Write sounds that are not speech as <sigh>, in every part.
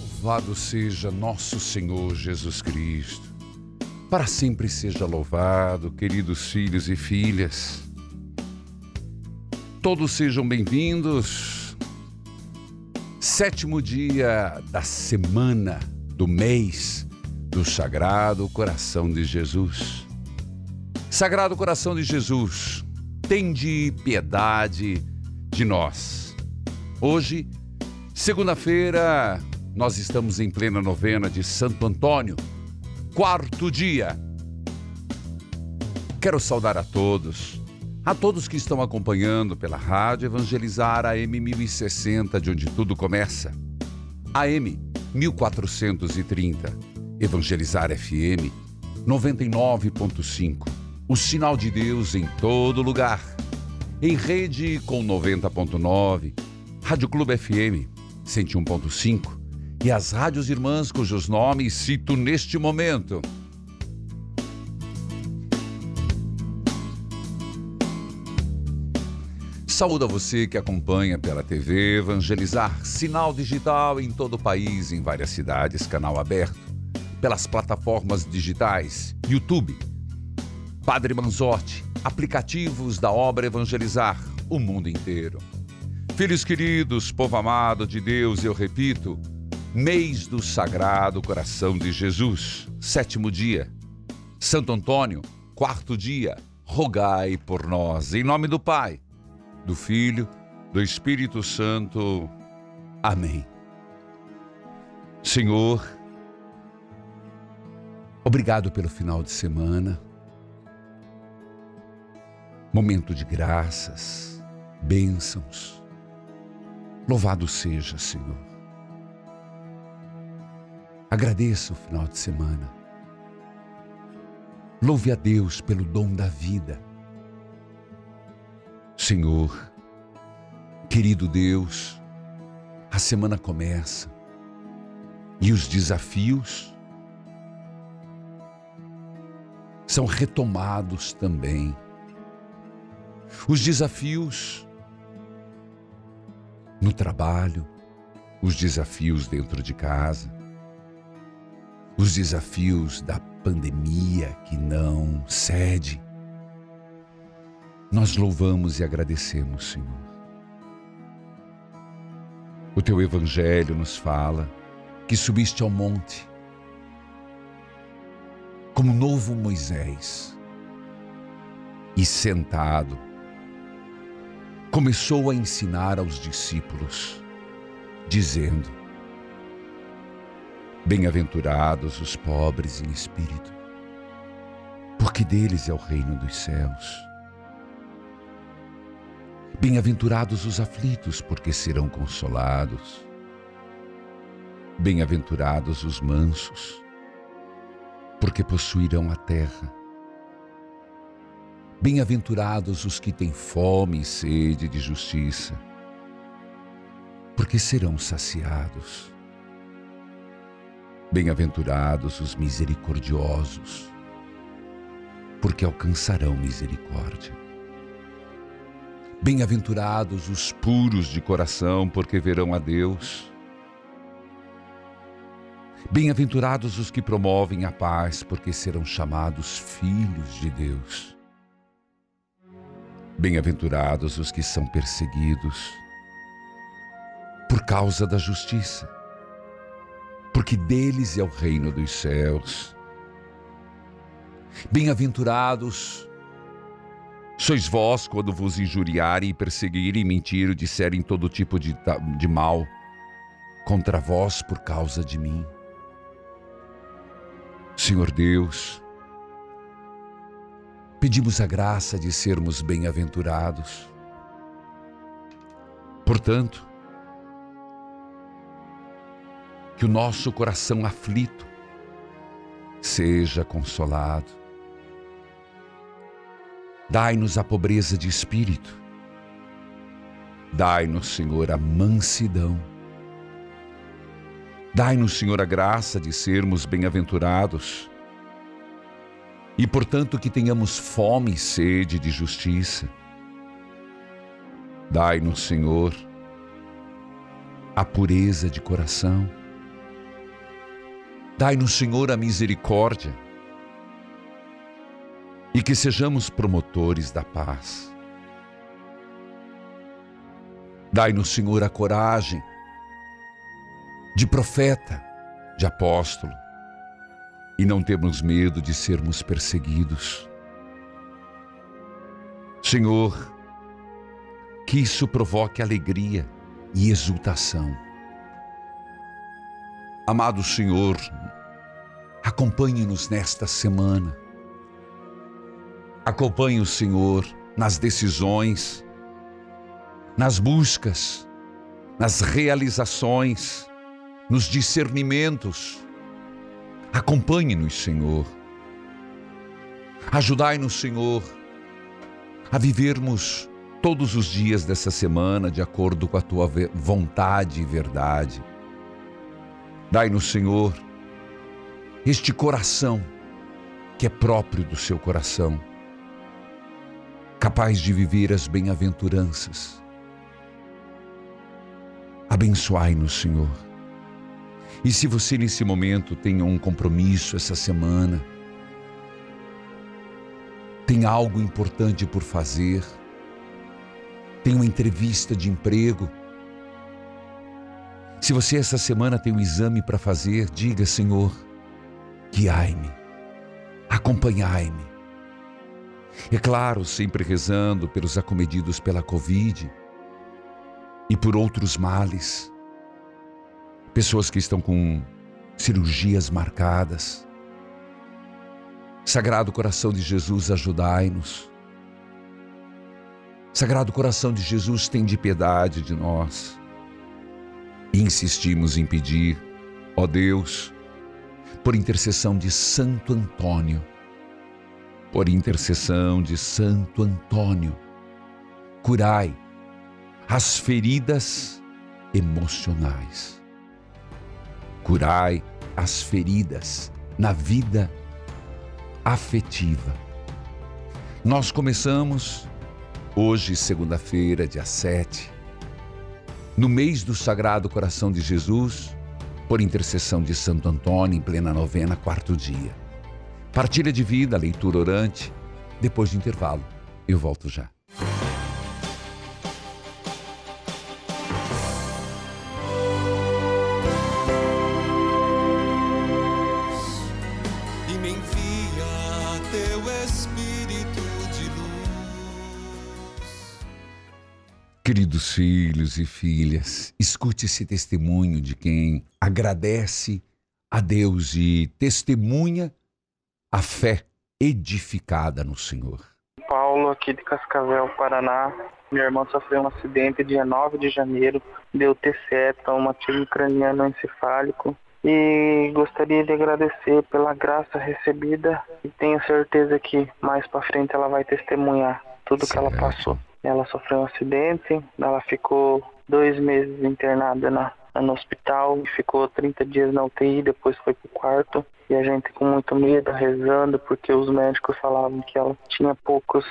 Louvado seja nosso Senhor Jesus Cristo. Para sempre seja louvado, queridos filhos e filhas. Todos sejam bem-vindos. Sétimo dia da semana, do mês do Sagrado Coração de Jesus. Sagrado Coração de Jesus, tende piedade de nós. Hoje, segunda-feira, nós estamos em plena novena de Santo Antônio, quarto dia. Quero saudar a todos, a todos que estão acompanhando pela Rádio Evangelizar AM 1060, de onde tudo começa. AM 1430, Evangelizar FM 99.5. O sinal de Deus em todo lugar. Em rede com 90.9, Rádio Clube FM 101.5 e as rádios irmãs cujos nomes cito neste momento. Saúde a você que acompanha pela TV Evangelizar, sinal digital em todo o país, em várias cidades, canal aberto, pelas plataformas digitais, YouTube, Padre Manzotti, aplicativos da obra Evangelizar, o mundo inteiro. Filhos queridos, povo amado de Deus, eu repito, mês do Sagrado Coração de Jesus, sétimo dia. Santo Antônio, quarto dia, rogai por nós. Em nome do Pai, do Filho, do Espírito Santo. Amém. Senhor, obrigado pelo final de semana. Momento de graças, bênçãos. Louvado seja, Senhor. Agradeça o final de semana. Louve a Deus pelo dom da vida. Senhor, querido Deus, a semana começa e os desafios são retomados também. Os desafios no trabalho, os desafios dentro de casa, os desafios da pandemia que não cede. Nós louvamos e agradecemos, Senhor. O teu evangelho nos fala que subiste ao monte como novo Moisés e sentado começou a ensinar aos discípulos, dizendo: Bem-aventurados os pobres em espírito, porque deles é o reino dos céus. Bem-aventurados os aflitos, porque serão consolados. Bem-aventurados os mansos, porque possuirão a terra. Bem-aventurados os que têm fome e sede de justiça, porque serão saciados. Bem-aventurados os misericordiosos, porque alcançarão misericórdia. Bem-aventurados os puros de coração, porque verão a Deus. Bem-aventurados os que promovem a paz, porque serão chamados filhos de Deus. Bem-aventurados os que são perseguidos por causa da justiça porque deles é o reino dos céus. Bem-aventurados sois vós quando vos injuriarem, perseguirem, mentirem, disserem todo tipo de, de mal contra vós por causa de mim. Senhor Deus, pedimos a graça de sermos bem-aventurados. Portanto, que o nosso coração aflito seja consolado. Dai-nos a pobreza de espírito. Dai-nos, Senhor, a mansidão. Dai-nos, Senhor, a graça de sermos bem-aventurados e, portanto, que tenhamos fome e sede de justiça. Dai-nos, Senhor, a pureza de coração. Dai-nos, Senhor, a misericórdia e que sejamos promotores da paz. Dai-nos, Senhor, a coragem de profeta, de apóstolo, e não temos medo de sermos perseguidos. Senhor, que isso provoque alegria e exultação. Amado Senhor, acompanhe-nos nesta semana. Acompanhe o Senhor nas decisões, nas buscas, nas realizações, nos discernimentos. Acompanhe-nos, Senhor. Ajudai-nos, Senhor, a vivermos todos os dias dessa semana de acordo com a tua vontade e verdade. Dai-nos, Senhor, este coração que é próprio do seu coração, capaz de viver as bem-aventuranças. Abençoai-nos, Senhor. E se você nesse momento tem um compromisso essa semana, tem algo importante por fazer, tem uma entrevista de emprego. Se você essa semana tem um exame para fazer, diga, Senhor, guiai-me, acompanhai-me. É claro, sempre rezando pelos acometidos pela Covid e por outros males, pessoas que estão com cirurgias marcadas, Sagrado coração de Jesus, ajudai-nos. Sagrado coração de Jesus, tem de piedade de nós. insistimos em pedir, ó Deus, por intercessão de Santo Antônio, por intercessão de Santo Antônio, curai as feridas emocionais. Curai as feridas na vida afetiva. Nós começamos hoje, segunda-feira, dia 7, no mês do Sagrado Coração de Jesus, por intercessão de Santo Antônio, em plena novena, quarto dia. Partilha de vida, leitura orante. Depois do intervalo, eu volto já. Queridos filhos e filhas, escute esse testemunho de quem agradece a Deus e testemunha a fé edificada no Senhor. Paulo, aqui de Cascavel, Paraná. Minha irmã sofreu um acidente dia 9 de janeiro, deu TCE, traumatismo craniano encefálico. E gostaria de agradecer pela graça recebida e tenho certeza que mais para frente ela vai testemunhar tudo certo. que ela passou. Ela sofreu um acidente, ela ficou dois meses internada na, no hospital, ficou 30 dias na UTI, depois foi pro quarto. E a gente com muito medo, rezando, porque os médicos falavam que ela tinha poucos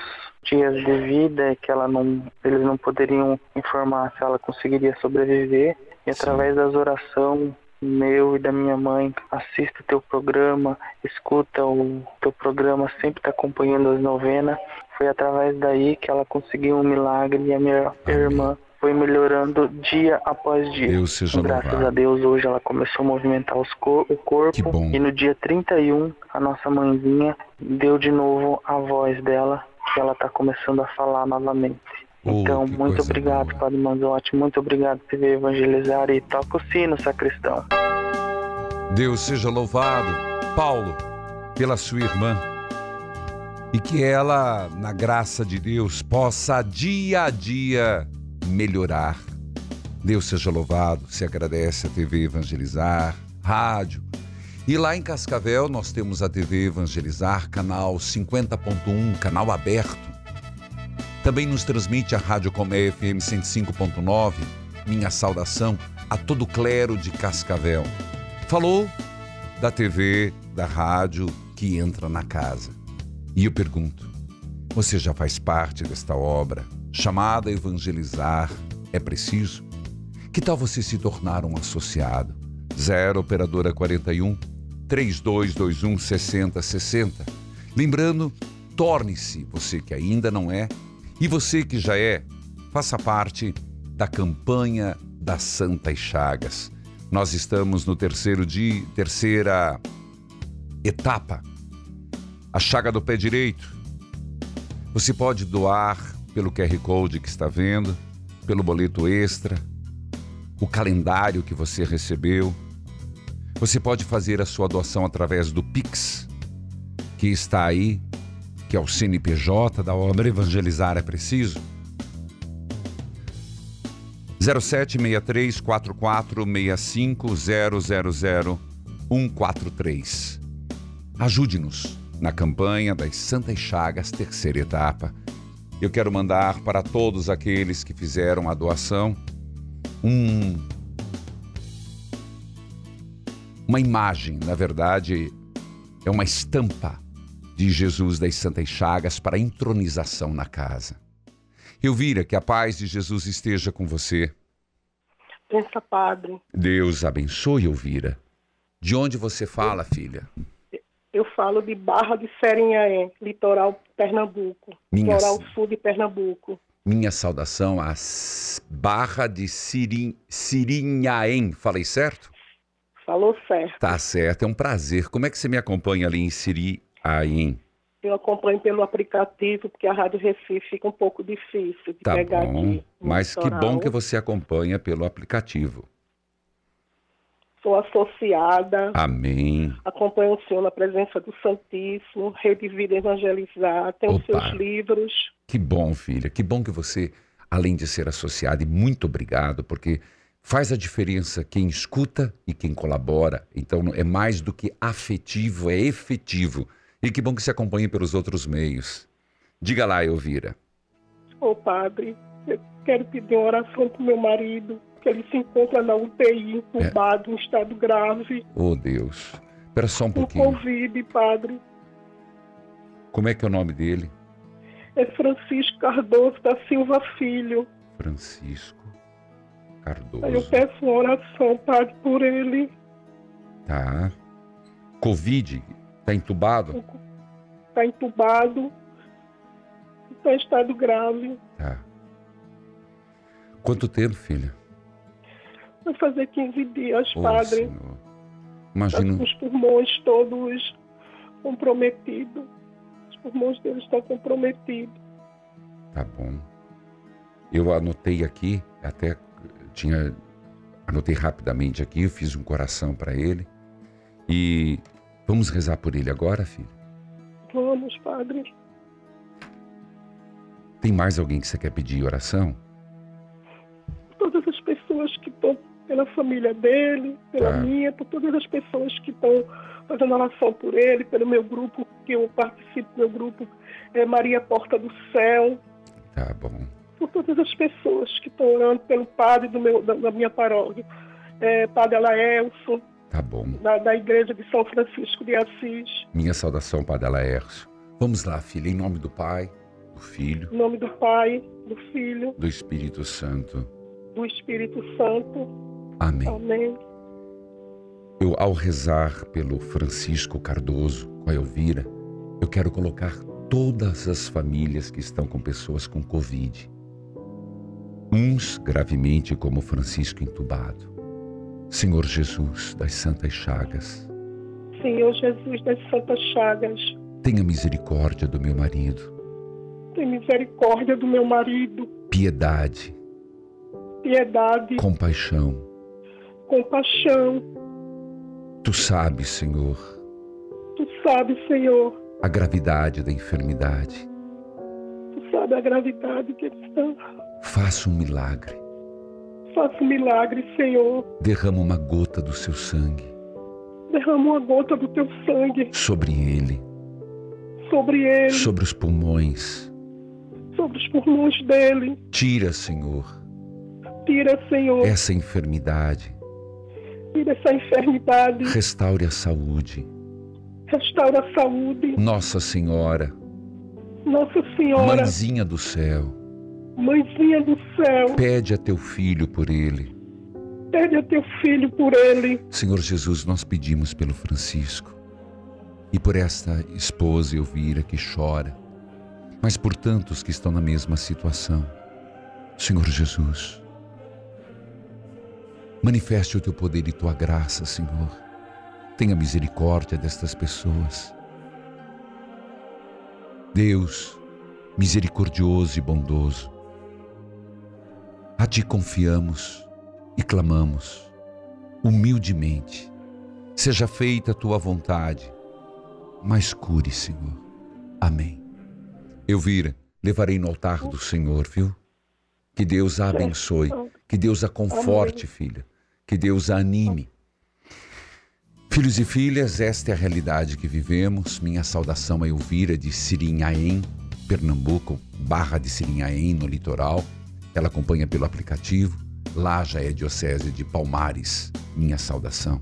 dias de vida e que ela não, eles não poderiam informar se ela conseguiria sobreviver. E através das orações meu e da minha mãe, assista o teu programa, escuta o teu programa, sempre está acompanhando as novenas. Foi através daí que ela conseguiu um milagre e a minha Amém. irmã foi melhorando dia após dia. Deus seja Graças louvado. a Deus, hoje ela começou a movimentar cor o corpo. E no dia 31, a nossa mãezinha deu de novo a voz dela, que ela está começando a falar novamente. Oh, então, muito obrigado, boa. Padre Manzotti. Muito obrigado por vir evangelizar e toca o sino, sacristão. Deus seja louvado, Paulo, pela sua irmã. E que ela, na graça de Deus, possa dia a dia melhorar. Deus seja louvado, se agradece a TV Evangelizar, rádio. E lá em Cascavel nós temos a TV Evangelizar, canal 50.1, canal aberto também nos transmite a Rádio Comé FM 105.9. Minha saudação a todo clero de Cascavel. Falou da TV, da rádio que entra na casa. E eu pergunto: você já faz parte desta obra chamada Evangelizar? É preciso? Que tal você se tornar um associado? 0 Operadora 41 3221 6060. Lembrando, torne-se você que ainda não é e você que já é, faça parte da campanha das Santas Chagas. Nós estamos no terceiro dia, terceira etapa, a chaga do pé direito. Você pode doar pelo QR Code que está vendo, pelo boleto extra, o calendário que você recebeu. Você pode fazer a sua doação através do Pix, que está aí, que é o CNPJ da obra Evangelizar é Preciso. 0763 4465 000 143. Ajude-nos na campanha das Santas Chagas, terceira etapa. Eu quero mandar para todos aqueles que fizeram a doação um uma imagem, na verdade, é uma estampa de Jesus das Santas Chagas para entronização na casa. Elvira, que a paz de Jesus esteja com você. Pensa, Padre. Deus abençoe, Elvira. De onde você fala, filha? Eu falo de Barra de Serinhaém, litoral Pernambuco. Minha... Litoral sul de Pernambuco. Minha saudação a Barra de Sirin... Sirinhaém. Falei certo? Falou certo. Tá certo, é um prazer. Como é que você me acompanha ali em Sirinhaém? Eu acompanho pelo aplicativo, porque a Rádio Recife fica um pouco difícil de tá pegar bom, aqui. Mas que bom que você acompanha pelo aplicativo. Sou associada. Amém. Acompanho o Senhor na presença do Santíssimo, Rede Vida Evangelizar, tenho Opa. seus livros. Que bom, filha. Que bom que você, além de ser associada, e muito obrigado, porque faz a diferença quem escuta e quem colabora. Então é mais do que afetivo, é efetivo. E que bom que se acompanhe pelos outros meios. Diga lá, Elvira. Ô padre, eu quero pedir uma oração para meu marido ele se encontra na UTI, entubado, é. em estado grave. Oh, Deus. Espera só um pouquinho. Com Covid, padre. Como é que é o nome dele? É Francisco Cardoso da Silva Filho. Francisco Cardoso. Eu peço uma oração, padre, por ele. Tá. Covid? Tá entubado? Tá entubado. Está em estado grave. Tá. Quanto tempo, filha? Vai fazer 15 dias, oh, padre. Senhor. Imagino. Tá os pulmões todos comprometidos. Os pulmões deles estão comprometidos. Tá bom. Eu anotei aqui, até tinha. Anotei rapidamente aqui, eu fiz um coração para ele. E vamos rezar por ele agora, filho? Vamos, padre. Tem mais alguém que você quer pedir oração? Todas as pessoas que estão pela família dele, pela tá. minha, por todas as pessoas que estão fazendo oração por ele, pelo meu grupo, que eu participo do meu grupo, é Maria Porta do Céu. Tá bom. Por todas as pessoas que estão orando pelo padre do meu, da, da minha paróquia, é, Padre Alaelso. Tá bom. Da, da, Igreja de São Francisco de Assis. Minha saudação, Padre Alaelso. Vamos lá, filha, em nome do Pai, do Filho. Em nome do Pai, do Filho. Do Espírito Santo. Do Espírito Santo Amém. Amém. Eu, ao rezar pelo Francisco Cardoso, com a Elvira, eu quero colocar todas as famílias que estão com pessoas com Covid. Uns gravemente, como Francisco entubado. Senhor Jesus das Santas Chagas. Senhor Jesus das Santas Chagas. Tenha misericórdia do meu marido. Tenha misericórdia do meu marido. Piedade. Piedade. Compaixão compaixão. Tu sabes, Senhor. Tu sabes, Senhor. A gravidade da enfermidade. Tu sabes a gravidade que ele está. Faça um milagre. Faça um milagre, Senhor. Derrama uma gota do seu sangue. Derrama uma gota do teu sangue. Sobre ele. Sobre ele. Sobre os pulmões. Sobre os pulmões dele. Tira, Senhor. Tira, Senhor. Essa enfermidade tira essa enfermidade. Restaure a saúde. Restaure a saúde. Nossa Senhora. Nossa Senhora. Mãezinha do céu. Mãezinha do céu. Pede a teu filho por ele. Pede a teu filho por ele. Senhor Jesus, nós pedimos pelo Francisco e por esta esposa Elvira que chora, mas por tantos que estão na mesma situação. Senhor Jesus, manifeste o teu poder e tua graça, Senhor. Tenha misericórdia destas pessoas. Deus, misericordioso e bondoso, a Ti confiamos e clamamos, humildemente, seja feita a Tua vontade, mas cure, Senhor. Amém. Eu vira, levarei no altar do Senhor, viu? Que Deus a abençoe, que Deus a conforte, filha, que Deus a anime. Filhos e filhas, esta é a realidade que vivemos. Minha saudação a Elvira de Sirinhaém, Pernambuco, Barra de Sirinhaém, no litoral. Ela acompanha pelo aplicativo. Lá já é Diocese de Palmares. Minha saudação.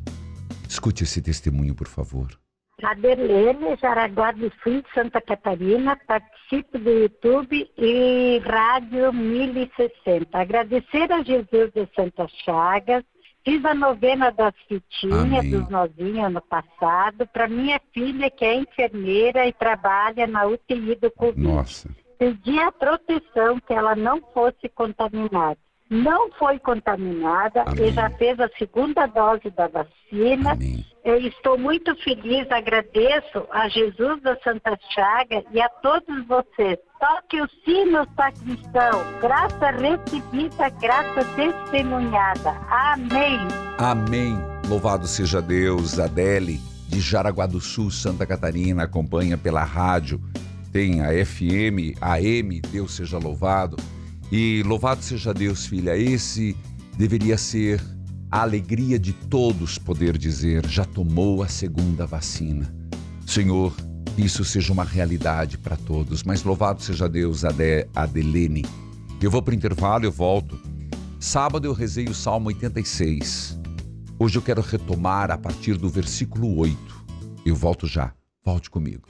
Escute esse testemunho, por favor. Adelene, Jaraguá do Sul, Santa Catarina, participo do YouTube e Rádio 1060. Agradecer a Jesus de Santa Chagas, fiz a novena das fitinhas, Amém. dos novinhos ano passado, para minha filha que é enfermeira e trabalha na UTI do Covid. Nossa. Pedi a proteção que ela não fosse contaminada. Não foi contaminada Amém. e já fez a segunda dose da vacina. Amém. Estou muito feliz, agradeço a Jesus da Santa Chaga e a todos vocês. Toque o sino, sacristão. Graça recebida, graça testemunhada. Amém. Amém. Louvado seja Deus. Adele, de Jaraguá do Sul, Santa Catarina, acompanha pela rádio. Tem a FM, AM, Deus seja louvado. E louvado seja Deus, filha. Esse deveria ser a alegria de todos poder dizer: já tomou a segunda vacina. Senhor, isso seja uma realidade para todos. Mas louvado seja Deus, Ade Adelene. Eu vou para o intervalo, eu volto. Sábado eu rezei o Salmo 86. Hoje eu quero retomar a partir do versículo 8. Eu volto já. Volte comigo.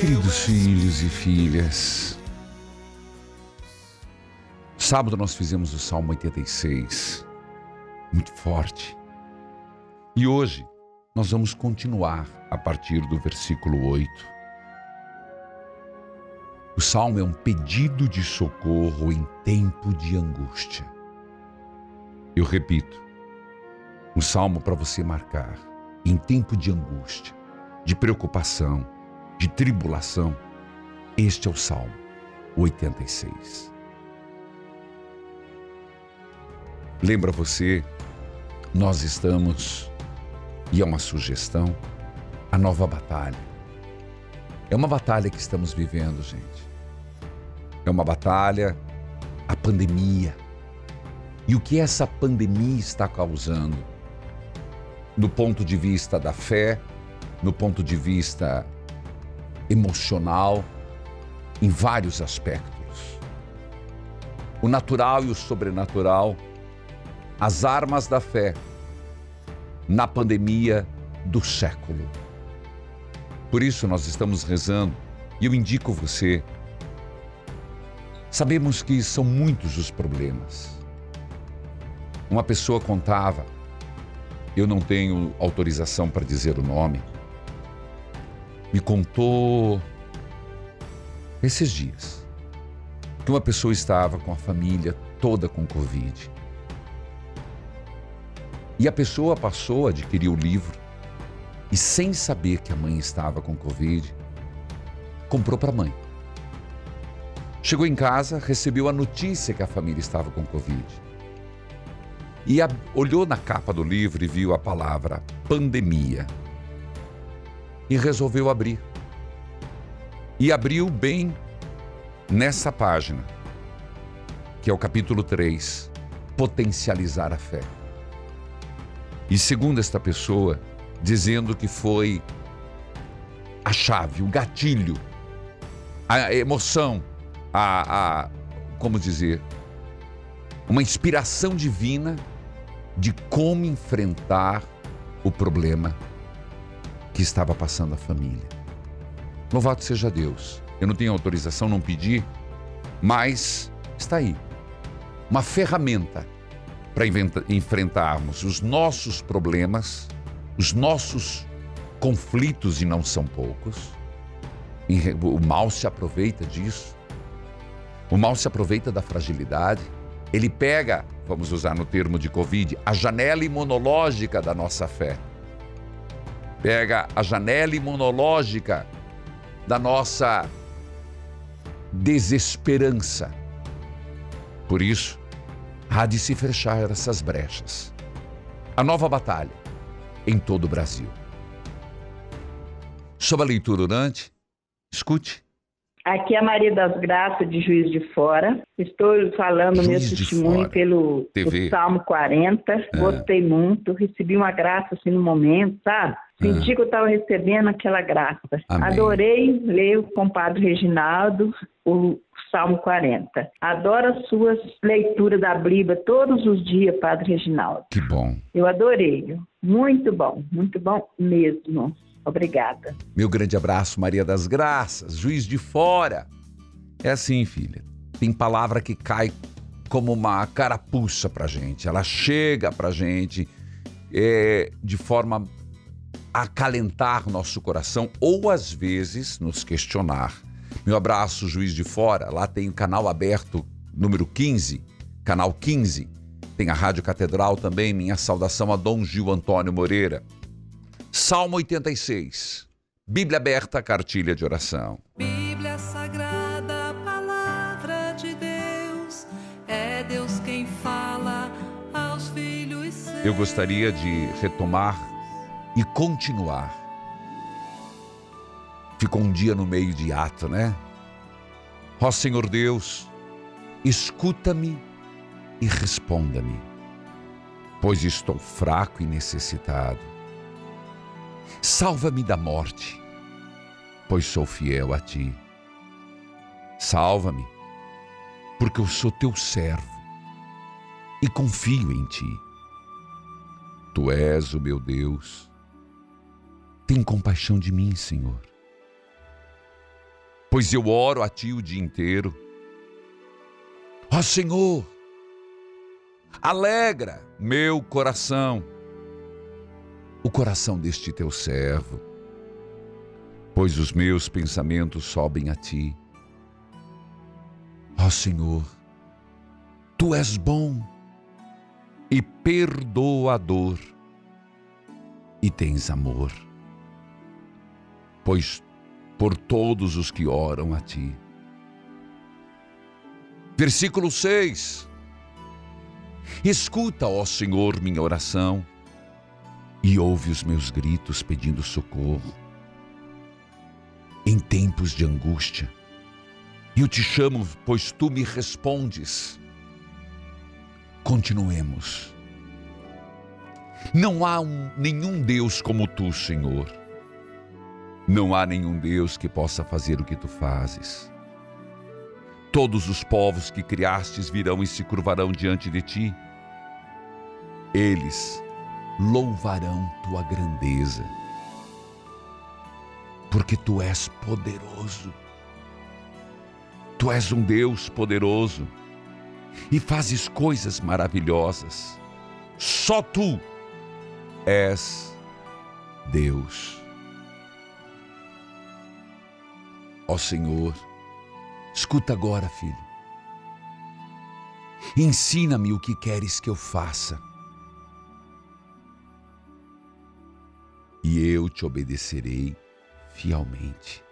Queridos filhos e filhas, sábado nós fizemos o Salmo 86, muito forte. E hoje nós vamos continuar a partir do versículo 8. O salmo é um pedido de socorro em tempo de angústia. Eu repito, um salmo para você marcar em tempo de angústia, de preocupação, de tribulação. Este é o salmo 86. Lembra você, nós estamos, e é uma sugestão, a nova batalha. É uma batalha que estamos vivendo, gente. É uma batalha, a pandemia. E o que essa pandemia está causando? Do ponto de vista da fé, no ponto de vista emocional, em vários aspectos. O natural e o sobrenatural, as armas da fé na pandemia do século. Por isso nós estamos rezando e eu indico você. Sabemos que são muitos os problemas. Uma pessoa contava, eu não tenho autorização para dizer o nome, me contou esses dias que uma pessoa estava com a família toda com Covid. E a pessoa passou a adquirir o livro e, sem saber que a mãe estava com Covid, comprou para a mãe. Chegou em casa, recebeu a notícia que a família estava com Covid. E a, olhou na capa do livro e viu a palavra pandemia. E resolveu abrir. E abriu bem nessa página, que é o capítulo 3, potencializar a fé. E segundo esta pessoa, dizendo que foi a chave, o gatilho, a emoção, a, a como dizer, uma inspiração divina de como enfrentar o problema que estava passando a família. Louvado seja Deus. Eu não tenho autorização, não pedi, mas está aí. Uma ferramenta para enfrentarmos os nossos problemas, os nossos conflitos, e não são poucos. O mal se aproveita disso. O mal se aproveita da fragilidade. Ele pega, vamos usar no termo de Covid, a janela imunológica da nossa fé. Pega a janela imunológica da nossa desesperança. Por isso, há de se fechar essas brechas. A nova batalha em todo o Brasil. Sob a leitura orante, escute. Aqui é a Maria das Graças, de Juiz de Fora. Estou falando Juiz meu testemunho pelo Salmo 40. É. Gostei muito, recebi uma graça assim no momento, sabe? Senti é. que eu estava recebendo aquela graça. Amém. Adorei ler com o Padre Reginaldo o Salmo 40. Adoro as suas leituras da Bíblia todos os dias, Padre Reginaldo. Que bom. Eu adorei. Muito bom, muito bom mesmo. Obrigada. Meu grande abraço, Maria das Graças, juiz de fora. É assim, filha. Tem palavra que cai como uma carapuça pra gente. Ela chega pra gente é, de forma a acalentar nosso coração ou às vezes nos questionar. Meu abraço, juiz de fora. Lá tem o canal aberto número 15, canal 15. Tem a Rádio Catedral também. Minha saudação a Dom Gil Antônio Moreira. Salmo 86. Bíblia aberta, cartilha de oração. Bíblia Sagrada, palavra de Deus, é Deus quem fala aos filhos seus. Eu gostaria de retomar e continuar. Ficou um dia no meio de ato, né? Ó Senhor Deus, escuta-me e responda-me, pois estou fraco e necessitado Salva-me da morte, pois sou fiel a ti. Salva-me, porque eu sou teu servo e confio em ti. Tu és o meu Deus. Tem compaixão de mim, Senhor. Pois eu oro a ti o dia inteiro. Ó Senhor, alegra meu coração o coração deste teu servo, pois os meus pensamentos sobem a ti. Ó Senhor, tu és bom e perdoador e tens amor, pois por todos os que oram a ti. Versículo 6. Escuta, ó Senhor, minha oração e ouve os meus gritos pedindo socorro. Em tempos de angústia, eu te chamo, pois tu me respondes. Continuemos. Não há um, nenhum Deus como tu, Senhor. Não há nenhum Deus que possa fazer o que tu fazes. Todos os povos que criastes virão e se curvarão diante de ti. Eles louvarão tua grandeza, porque tu és poderoso. Tu és um Deus poderoso e fazes coisas maravilhosas. Só tu és Deus. Ó Senhor, escuta agora, filho. Ensina-me o que queres que eu faça e eu te obedecerei fielmente.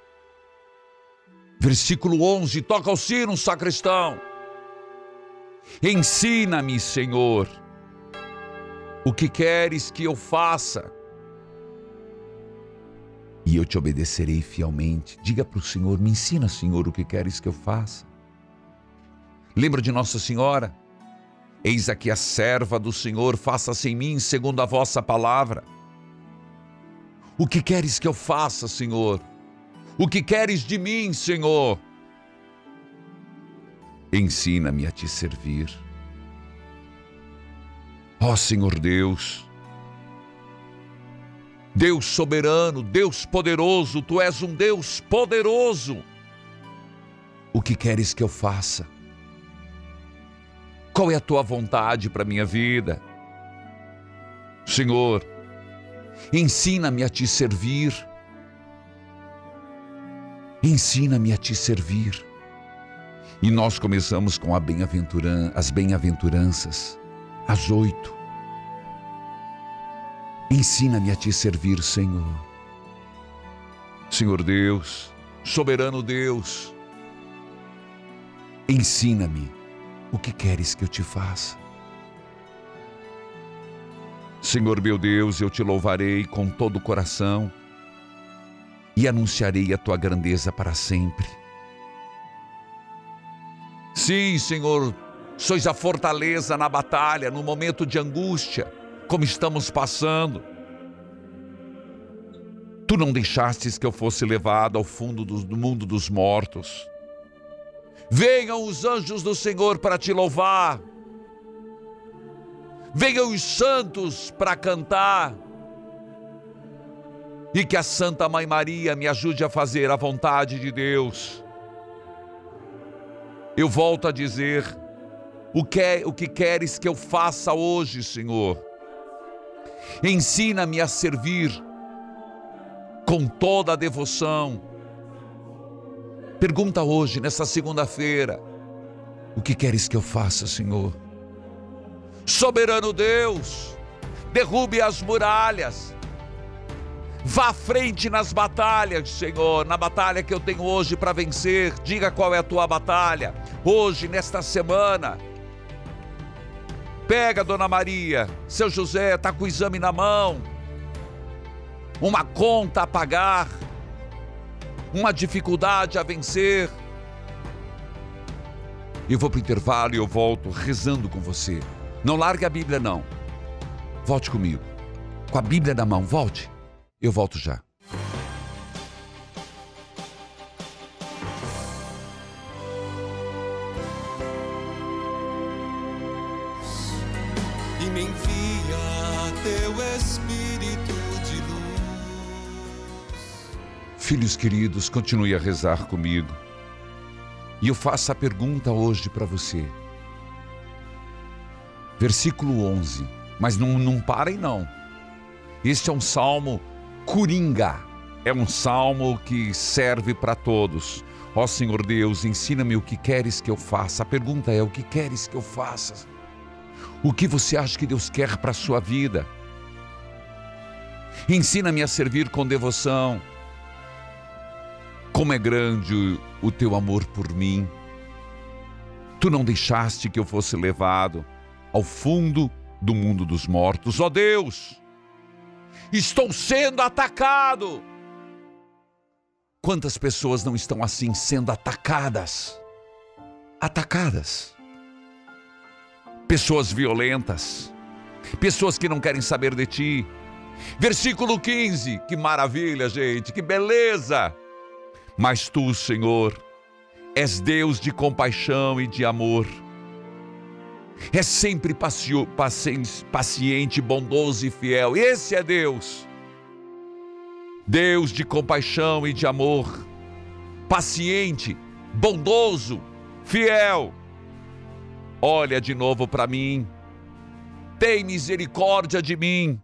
Versículo 11: toca o sino, sacristão. Ensina-me, Senhor, o que queres que eu faça. E eu te obedecerei fielmente. Diga para o Senhor: me ensina, Senhor, o que queres que eu faça. Lembra de Nossa Senhora? Eis aqui a serva do Senhor, faça-se em mim segundo a vossa palavra. O que queres que eu faça, Senhor? O que queres de mim, Senhor? Ensina-me a te servir. Ó oh, Senhor Deus, Deus soberano, Deus poderoso, tu és um Deus poderoso. O que queres que eu faça? Qual é a tua vontade para minha vida? Senhor, ensina-me a te servir. Ensina-me a te servir. E nós começamos com bem as bem-aventuranças, as oito. Ensina-me a te servir, Senhor. Senhor Deus, soberano Deus, ensina-me o que queres que eu te faça. Senhor meu Deus, eu te louvarei com todo o coração e anunciarei a tua grandeza para sempre. Sim, Senhor, sois a fortaleza na batalha, no momento de angústia, como estamos passando. Tu não deixastes que eu fosse levado ao fundo do mundo dos mortos. Venham os anjos do Senhor para te louvar. Venham os santos para cantar. E que a Santa Mãe Maria me ajude a fazer a vontade de Deus. Eu volto a dizer: o que, é, o que queres que eu faça hoje, Senhor? Ensina-me a servir com toda a devoção. Pergunta hoje, nessa segunda-feira: o que queres que eu faça, Senhor? Soberano Deus, derrube as muralhas, Vá à frente nas batalhas, Senhor, na batalha que eu tenho hoje para vencer. Diga qual é a tua batalha. Hoje, nesta semana. Pega, Dona Maria, seu José está com o exame na mão. Uma conta a pagar. Uma dificuldade a vencer. Eu vou para o intervalo e eu volto rezando com você. Não largue a Bíblia, não. Volte comigo. Com a Bíblia na mão, volte. Eu volto já. E me envia teu Espírito de luz. Filhos queridos, continue a rezar comigo. E eu faço a pergunta hoje para você. Versículo 11. Mas não, não parem, não. Este é um salmo Coringa é um salmo que serve para todos. Ó oh, Senhor Deus, ensina-me o que queres que eu faça. A pergunta é: o que queres que eu faça? O que você acha que Deus quer para a sua vida? Ensina-me a servir com devoção. Como é grande o teu amor por mim. Tu não deixaste que eu fosse levado ao fundo do mundo dos mortos. Ó oh Deus, Estou sendo atacado. Quantas pessoas não estão assim sendo atacadas? Atacadas. Pessoas violentas, pessoas que não querem saber de ti. Versículo 15, que maravilha, gente, que beleza! Mas tu, Senhor, és Deus de compaixão e de amor é sempre paciente, bondoso e fiel. Esse é Deus. Deus de compaixão e de amor, paciente, bondoso, fiel. Olha de novo para mim, tem misericórdia de mim.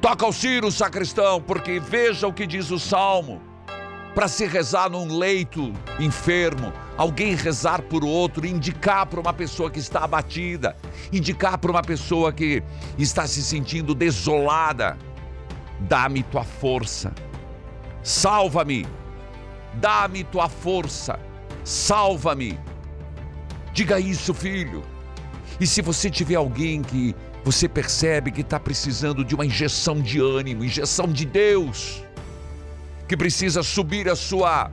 Toca o sino, sacristão, porque veja o que diz o salmo para se rezar num leito enfermo, alguém rezar por outro, indicar para uma pessoa que está abatida, indicar para uma pessoa que está se sentindo desolada. Dá-me tua força, salva-me, dá-me tua força, salva-me. Diga isso, filho. E se você tiver alguém que você percebe que está precisando de uma injeção de ânimo, injeção de Deus, que precisa subir a sua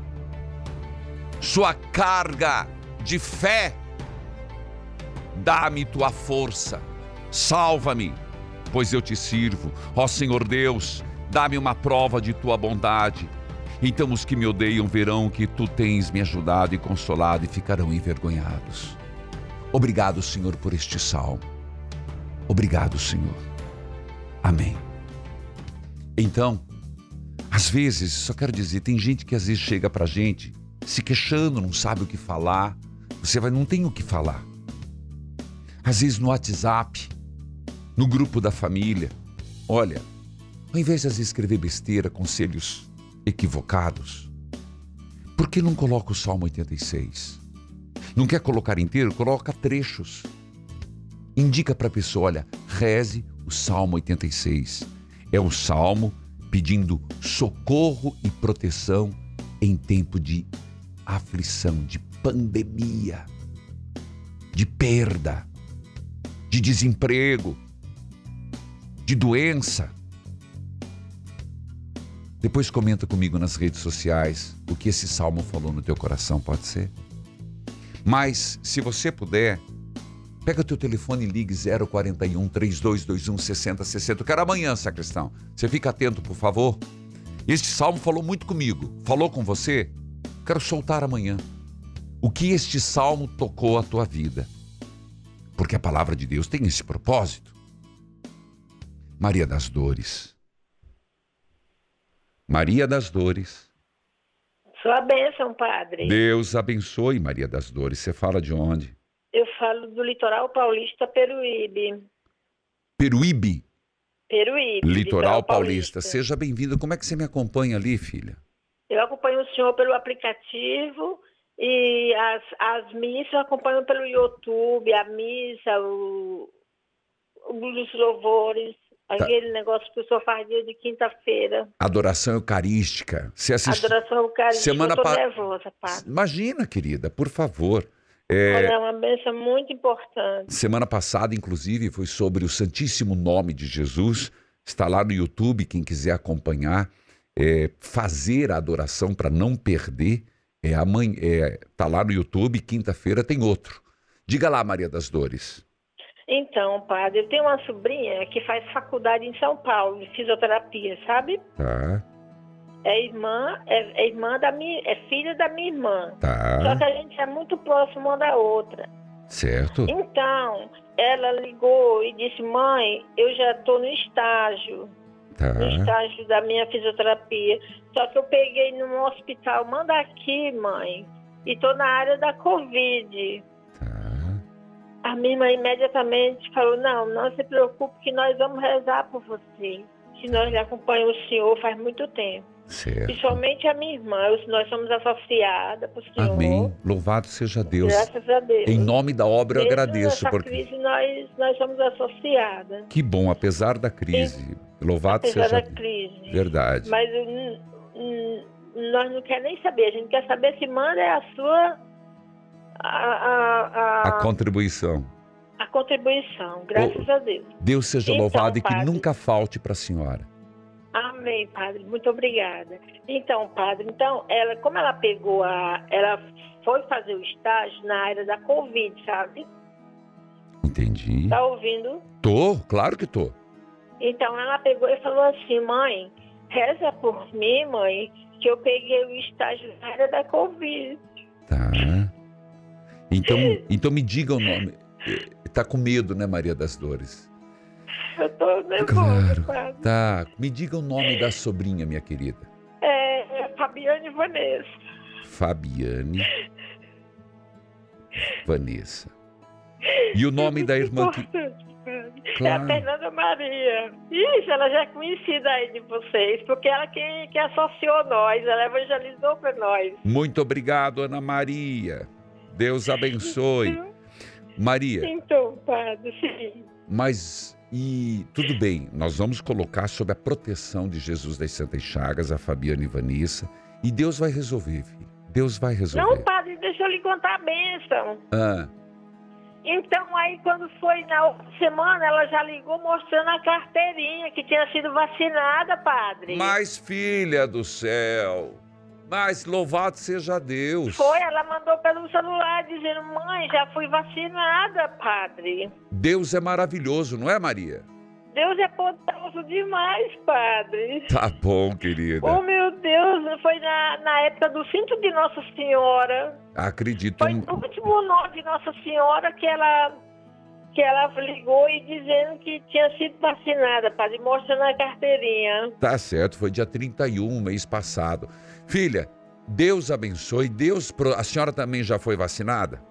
sua carga de fé. Dá-me tua força. Salva-me, pois eu te sirvo. Ó Senhor Deus, dá-me uma prova de tua bondade. Então os que me odeiam verão que tu tens me ajudado e consolado e ficarão envergonhados. Obrigado, Senhor, por este salmo. Obrigado, Senhor. Amém. Então, às vezes, só quero dizer, tem gente que às vezes chega pra gente se queixando, não sabe o que falar. Você vai, não tem o que falar. Às vezes no WhatsApp, no grupo da família. Olha, ao invés de às vezes escrever besteira, conselhos equivocados, por que não coloca o Salmo 86? Não quer colocar inteiro? Coloca trechos. Indica para a pessoa, olha, reze o Salmo 86. É o salmo pedindo socorro e proteção em tempo de aflição, de pandemia, de perda, de desemprego, de doença. Depois comenta comigo nas redes sociais o que esse salmo falou no teu coração, pode ser? Mas, se você puder, pega teu telefone e ligue 041 3221 6060. Eu quero amanhã, sacristão. Você fica atento, por favor. Este salmo falou muito comigo. Falou com você? Quero soltar amanhã. O que este salmo tocou a tua vida? Porque a palavra de Deus tem esse propósito. Maria das Dores. Maria das Dores sua bênção, padre. Deus abençoe, Maria das Dores. Você fala de onde? Eu falo do litoral paulista Peruíbe. Peruíbe? Peruíbe. Litoral, litoral paulista. paulista. Seja bem-vinda. Como é que você me acompanha ali, filha? Acompanho o senhor pelo aplicativo e as, as missas eu acompanho pelo YouTube, a missa, o, os louvores. Tá. Aquele negócio que o senhor faz dia de quinta-feira. Adoração Eucarística. Você assiste... Adoração Eucarística. Semana eu pa... nervosa, padre. Imagina, querida, por favor. É... é uma bênção muito importante. Semana passada, inclusive, foi sobre o Santíssimo Nome de Jesus. Está lá no YouTube, quem quiser acompanhar. É, fazer a adoração para não perder. É, amanhã, é, tá lá no YouTube, quinta-feira tem outro. Diga lá, Maria das Dores. Então, padre, eu tenho uma sobrinha que faz faculdade em São Paulo de fisioterapia, sabe? Tá. É irmã, é, é irmã da minha, é filha da minha irmã. Tá. Só que a gente é muito próximo uma da outra. Certo. Então, ela ligou e disse: "Mãe, eu já estou no estágio, tá. no estágio da minha fisioterapia. Só que eu peguei num hospital, manda aqui, mãe. E estou na área da Covid." A minha irmã imediatamente falou: Não, não se preocupe, que nós vamos rezar por você. Que nós acompanhamos o senhor faz muito tempo. Certo. E somente a minha irmã, nós somos associadas o senhor. Amém. Louvado seja Deus. Graças a Deus. Em nome da obra eu agradeço. porque crise nós, nós somos associadas. Que bom, apesar da crise. Louvado apesar seja Deus. Da crise. Verdade. Mas hum, hum, nós não queremos nem saber. A gente quer saber se manda é a sua a, a, a, a contribuição. A contribuição, graças oh, a Deus. Deus seja então, louvado e que padre, nunca falte para a senhora. Amém, padre. Muito obrigada. Então, padre, então, ela, como ela pegou a. Ela foi fazer o estágio na área da Covid, sabe? Entendi. Tá ouvindo? Tô, claro que tô. Então ela pegou e falou assim, mãe, reza por mim, mãe, que eu peguei o estágio na área da Covid. Tá. Então, então me diga o nome. Tá com medo, né, Maria das Dores? <laughs> Eu tô nervosa, claro. Tá. Me diga o nome da sobrinha, minha querida. É, é Fabiane Vanessa. Fabiane Vanessa. E o nome da irmã que. Claro. É a Fernanda Maria. Isso, ela já é conhecida aí de vocês, porque ela que, que associou nós, ela evangelizou para nós. Muito obrigado, Ana Maria. Deus abençoe. Maria. Então, padre, sim. Mas e tudo bem, nós vamos colocar sob a proteção de Jesus das Santas Chagas a Fabiana e Vanessa e Deus vai resolver, filho. Deus vai resolver. Não, padre, deixa eu lhe contar a bênção. Ah. Então, aí, quando foi na semana, ela já ligou mostrando a carteirinha que tinha sido vacinada, padre. Mas, filha do céu, mas louvado seja Deus. Foi, ela mandou pelo celular dizendo: Mãe, já fui vacinada, padre. Deus é maravilhoso, não é, Maria? Deus é poderoso demais, padre. Tá bom, querida. Oh, meu Deus, foi na, na época do cinto de Nossa Senhora. Acredito. Foi no último nó de Nossa Senhora que ela que ela ligou e dizendo que tinha sido vacinada, padre, mostrando a carteirinha. Tá certo, foi dia 31, mês passado. Filha, Deus abençoe. Deus, a senhora também já foi vacinada?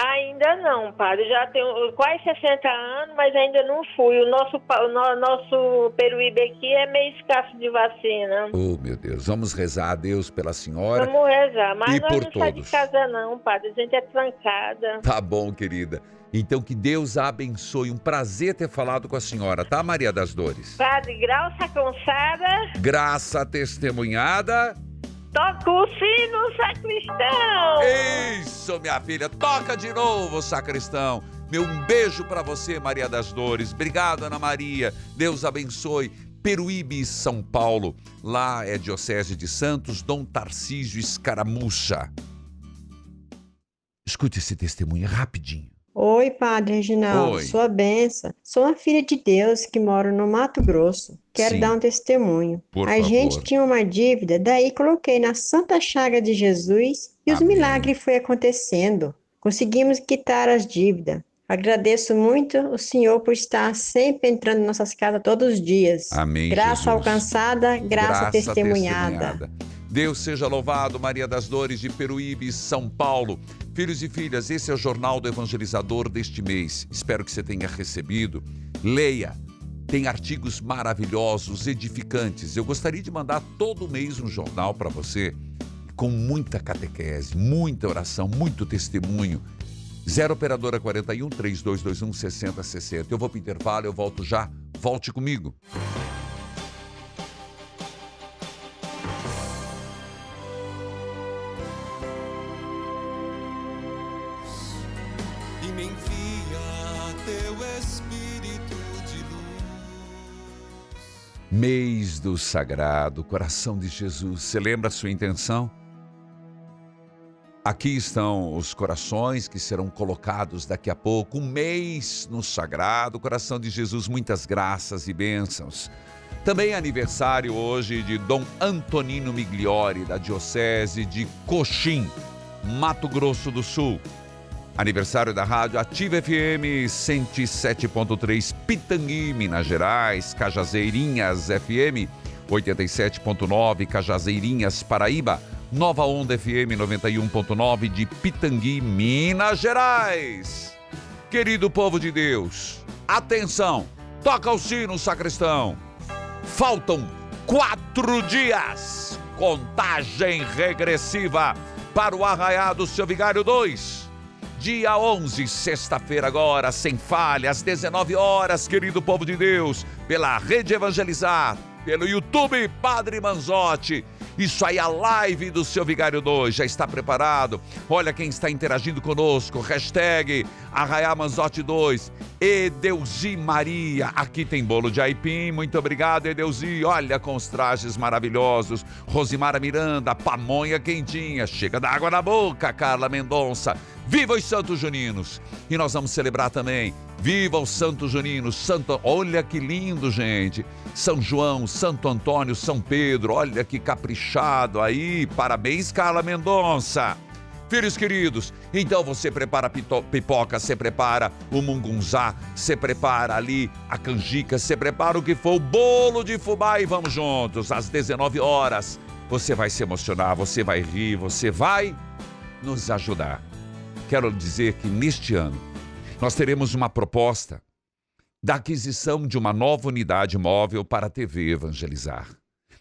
Ainda não, padre. Já tenho quase 60 anos, mas ainda não fui. O nosso, o nosso Peruíbe aqui é meio escasso de vacina. Oh, meu Deus. Vamos rezar a Deus pela senhora. Vamos rezar. Mas e nós por não todos. de casa, não, padre. A gente é trancada. Tá bom, querida. Então que Deus a abençoe. Um prazer ter falado com a senhora, tá, Maria das Dores? Padre, graça consada. Graça testemunhada. Toca o sino, sacristão! Isso, minha filha, toca de novo, sacristão. Meu um beijo para você, Maria das Dores. Obrigado, Ana Maria. Deus abençoe. Peruíbe, São Paulo. Lá é Diocese de Santos, Dom Tarcísio Escaramuça. Escute esse testemunho rapidinho. Oi, Padre Reginaldo, Oi. sua benção. Sou uma filha de Deus que mora no Mato Grosso. Quero Sim. dar um testemunho. Por a favor. gente tinha uma dívida, daí coloquei na Santa Chaga de Jesus e os Amém. milagres foi acontecendo. Conseguimos quitar as dívidas. Agradeço muito o Senhor por estar sempre entrando em nossas casas todos os dias. Amém, Graça Jesus. alcançada, graça, testemunhada. Deus seja louvado, Maria das Dores de Peruíbe, São Paulo. Filhos e filhas, esse é o Jornal do Evangelizador deste mês. Espero que você tenha recebido. Leia. Tem artigos maravilhosos, edificantes. Eu gostaria de mandar todo mês um jornal para você com muita catequese, muita oração, muito testemunho. 0 Operadora 41 3221 6060. Eu vou para o intervalo, eu volto já. Volte comigo. Mês do Sagrado, coração de Jesus. Você lembra a sua intenção? Aqui estão os corações que serão colocados daqui a pouco. Um mês no Sagrado, coração de Jesus, muitas graças e bênçãos. Também é aniversário hoje de Dom Antonino Migliori, da Diocese de Coxim, Mato Grosso do Sul. Aniversário da Rádio Ativa FM 107.3 Pitangui, Minas Gerais, Cajazeirinhas FM 87.9 Cajazeirinhas, Paraíba, Nova Onda FM 91.9 de Pitangui, Minas Gerais. Querido povo de Deus, atenção, toca o sino, sacristão. Faltam quatro dias, contagem regressiva para o Arraiado Seu Vigário 2. Dia 11, sexta-feira agora, sem falha, às 19 horas, querido povo de Deus, pela Rede Evangelizar, pelo YouTube Padre Manzotti. Isso aí, a live do seu Vigário 2 já está preparado. Olha quem está interagindo conosco. Hashtag Arraiá Manzotti 2. Edeuzi Maria. Aqui tem bolo de aipim. Muito obrigado, Edeuzi. Olha com os trajes maravilhosos. Rosimara Miranda, pamonha quentinha. Chega da água na boca, Carla Mendonça. Viva os Santos Juninos! E nós vamos celebrar também. Viva os Santos Juninos! Santo, olha que lindo, gente! São João, Santo Antônio, São Pedro, olha que caprichado aí! Parabéns, Carla Mendonça! Filhos queridos, então você prepara pipoca, você prepara o mungunzá, você prepara ali a canjica, você prepara o que for, o bolo de fubá e vamos juntos às 19 horas. Você vai se emocionar, você vai rir, você vai nos ajudar. Quero dizer que neste ano nós teremos uma proposta da aquisição de uma nova unidade móvel para a TV Evangelizar.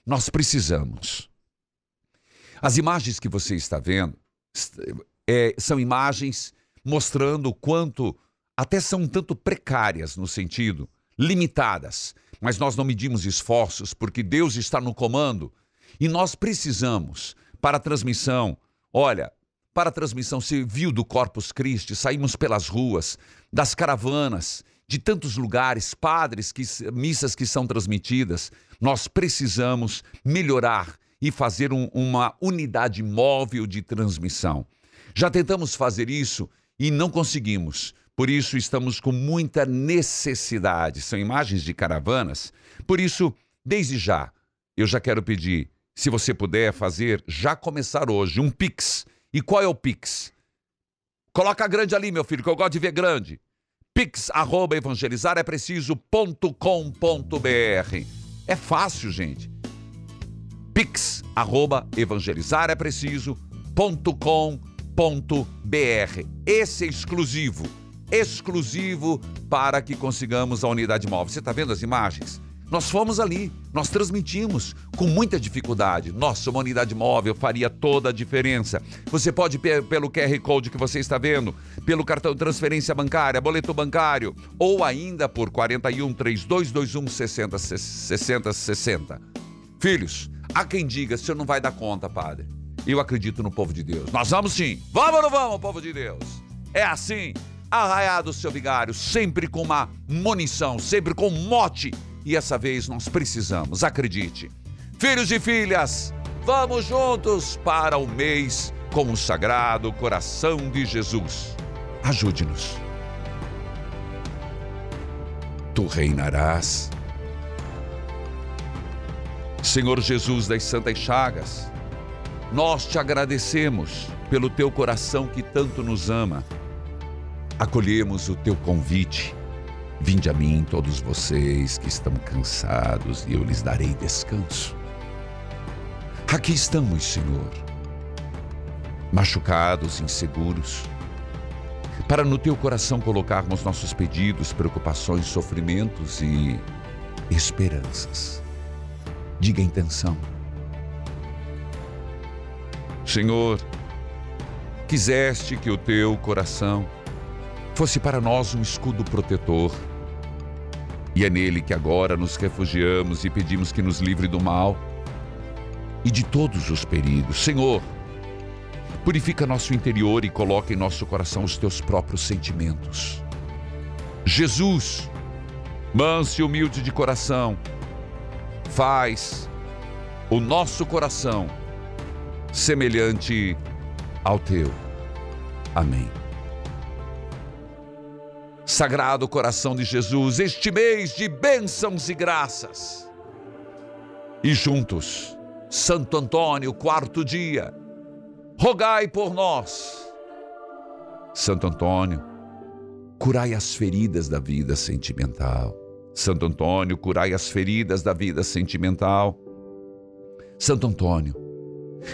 Nós precisamos. As imagens que você está vendo é, são imagens mostrando o quanto até são um tanto precárias no sentido, limitadas, mas nós não medimos esforços porque Deus está no comando e nós precisamos para a transmissão. Olha, para a transmissão civil do Corpus Christi, saímos pelas ruas, das caravanas, de tantos lugares, padres, que, missas que são transmitidas. Nós precisamos melhorar e fazer um- uma unidade móvel de transmissão. Já tentamos fazer isso e não conseguimos. Por isso estamos com muita necessidade. São imagens de caravanas. Por isso, desde já, eu já quero pedir, se você puder fazer, já começar hoje, um Pix. E qual é o Pix? Coloca grande ali, meu filho, que eu gosto de ver grande. pix arroba evangelizar é. É fácil, gente. pix arroba evangelizar é. Esse é exclusivo, exclusivo para que consigamos a unidade móvel. Você está vendo as imagens? Nós fomos ali, nós transmitimos com muita dificuldade. Nossa, uma unidade móvel faria toda a diferença. Você pode, pelo QR Code que você está vendo, pelo cartão de transferência bancária, boleto bancário, ou ainda por 41 3221 60 60 60. Filhos, há quem diga, o senhor não vai dar conta, padre. Eu acredito no povo de Deus. Nós vamos sim. Vamos ou não vamos, povo de Deus? É assim. Arraiado, seu vigário, sempre com uma munição, sempre com um mote e essa vez nós precisamos, acredite. Filhos e filhas, vamos juntos para o mês com o Sagrado Coração de Jesus. Ajude-nos. Tu reinarás. Senhor Jesus das Santas Chagas, nós te agradecemos pelo teu coração que tanto nos ama. Acolhemos o teu convite Vinde a mim, todos vocês que estão cansados, e eu lhes darei descanso. Aqui estamos, Senhor, machucados, inseguros, para no teu coração colocarmos nossos pedidos, preocupações, sofrimentos e esperanças. Diga a intenção. Senhor, quiseste que o teu coração fosse para nós um escudo protetor. E é nele que agora nos refugiamos e pedimos que nos livre do mal e de todos os perigos. Senhor, purifica nosso interior e coloca em nosso coração os teus próprios sentimentos. Jesus, manso e humilde de coração, faz o nosso coração semelhante ao teu. Amém. Sagrado coração de Jesus, este mês de bênçãos e graças. E juntos, Santo Antônio, quarto dia, rogai por nós. Santo Antônio, curai as feridas da vida sentimental. Santo Antônio, curai as feridas da vida sentimental. Santo Antônio,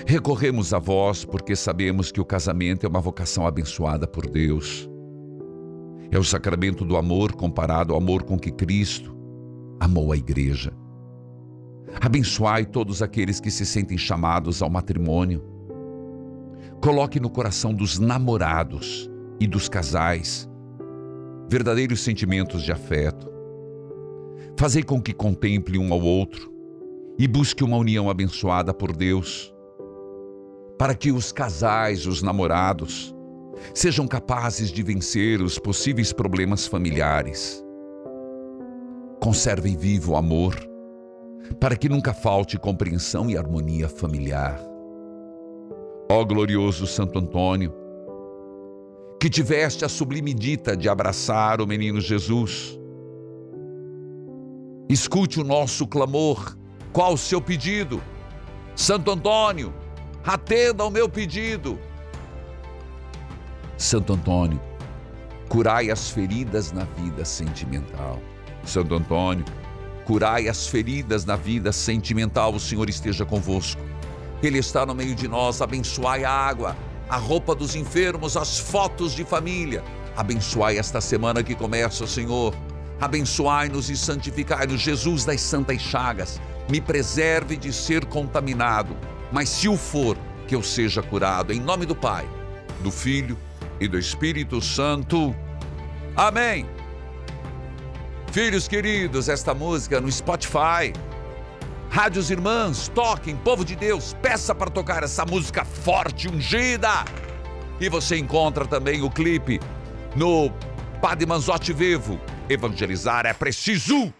recorremos a vós porque sabemos que o casamento é uma vocação abençoada por Deus. É o sacramento do amor comparado ao amor com que Cristo amou a igreja. Abençoai todos aqueles que se sentem chamados ao matrimônio. Coloque no coração dos namorados e dos casais verdadeiros sentimentos de afeto. Fazei com que contemple um ao outro e busque uma união abençoada por Deus, para que os casais, os namorados, sejam capazes de vencer os possíveis problemas familiares. Conservem vivo o amor, para que nunca falte compreensão e harmonia familiar. Ó glorioso Santo Antônio, que tiveste a sublime dita de abraçar o menino Jesus, escute o nosso clamor. Qual o seu pedido? Santo Antônio, atenda ao meu pedido Santo Antônio, curai as feridas na vida sentimental. Santo Antônio, curai as feridas na vida sentimental. O Senhor esteja convosco. Ele está no meio de nós. Abençoai a água, a roupa dos enfermos, as fotos de família. Abençoai esta semana que começa, Senhor. Abençoai-nos e santificai-nos, Jesus das Santas Chagas. Me preserve de ser contaminado, mas se o for, que eu seja curado. Em nome do Pai, do Filho e do Espírito Santo. Amém. Filhos queridos, esta música no Spotify. Rádios Irmãs, toquem, povo de Deus, peça para tocar essa música forte, ungida. E você encontra também o clipe no Padre Manzotti Vivo. Evangelizar é preciso.